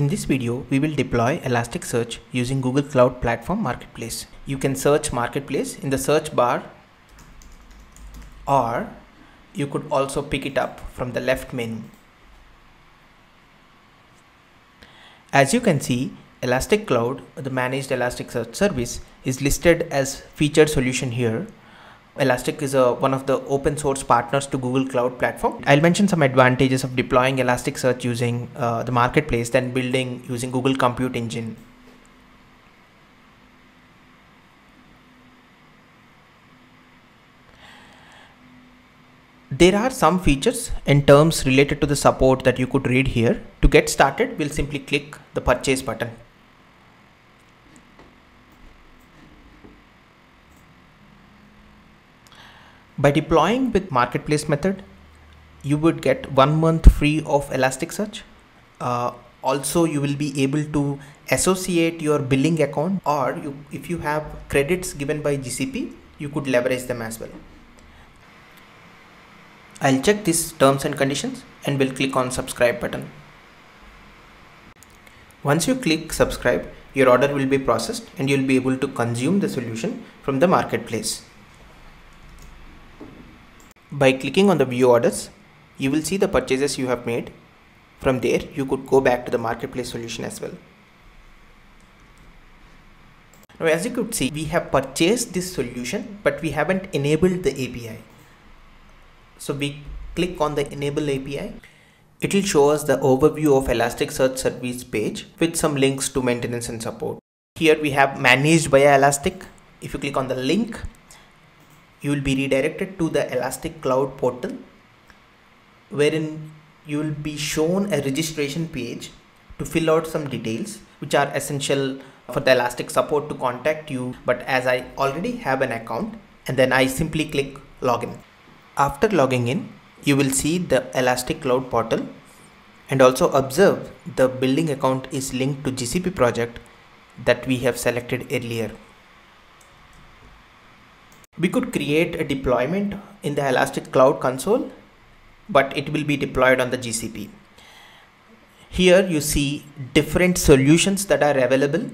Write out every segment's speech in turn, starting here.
In this video, we will deploy Elasticsearch using Google Cloud Platform Marketplace. You can search Marketplace in the search bar or you could also pick it up from the left menu. As you can see, Elastic Cloud, the managed Elasticsearch service is listed as featured solution here Elastic is a, one of the open source partners to Google Cloud Platform. I'll mention some advantages of deploying Elasticsearch using uh, the marketplace than building using Google Compute Engine. There are some features and terms related to the support that you could read here. To get started, we'll simply click the purchase button. By deploying with marketplace method, you would get one month free of Elasticsearch. Uh, also, you will be able to associate your billing account or you, if you have credits given by GCP, you could leverage them as well. I'll check these terms and conditions and will click on subscribe button. Once you click subscribe, your order will be processed and you'll be able to consume the solution from the marketplace. By clicking on the view orders, you will see the purchases you have made. From there, you could go back to the marketplace solution as well. Now, as you could see, we have purchased this solution, but we haven't enabled the API. So we click on the enable API. It will show us the overview of Elasticsearch service page with some links to maintenance and support. Here we have managed via Elastic. If you click on the link, you will be redirected to the Elastic Cloud portal wherein you will be shown a registration page to fill out some details which are essential for the Elastic support to contact you but as I already have an account and then I simply click login. After logging in you will see the Elastic Cloud portal and also observe the billing account is linked to GCP project that we have selected earlier we could create a deployment in the Elastic Cloud Console, but it will be deployed on the GCP. Here you see different solutions that are available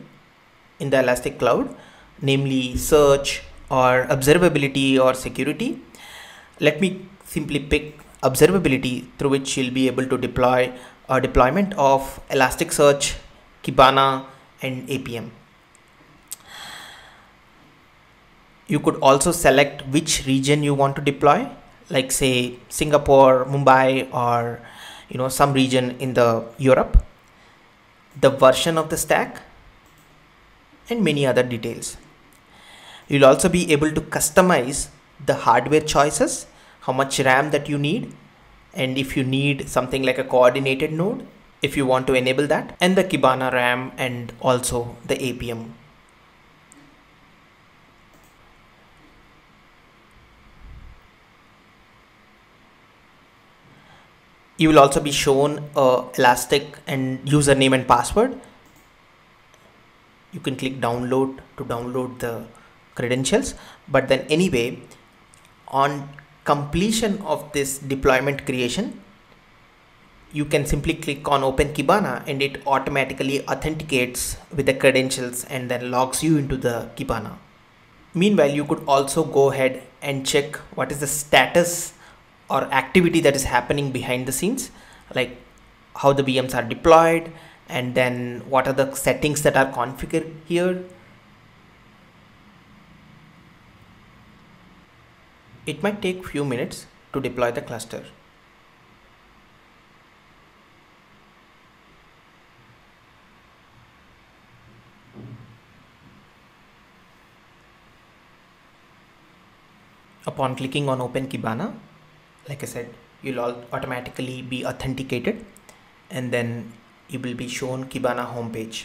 in the Elastic Cloud, namely search or observability or security. Let me simply pick observability through which you'll be able to deploy a deployment of Elasticsearch, Kibana and APM. You could also select which region you want to deploy like say Singapore, Mumbai or you know some region in the Europe, the version of the stack and many other details. You'll also be able to customize the hardware choices, how much RAM that you need and if you need something like a coordinated node, if you want to enable that and the Kibana RAM and also the APM you will also be shown uh, elastic and username and password you can click download to download the credentials but then anyway on completion of this deployment creation you can simply click on open Kibana and it automatically authenticates with the credentials and then logs you into the Kibana. Meanwhile, you could also go ahead and check what is the status or activity that is happening behind the scenes like how the VMs are deployed and then what are the settings that are configured here. It might take few minutes to deploy the cluster. Upon clicking on open Kibana like I said you'll all automatically be authenticated and then you will be shown Kibana homepage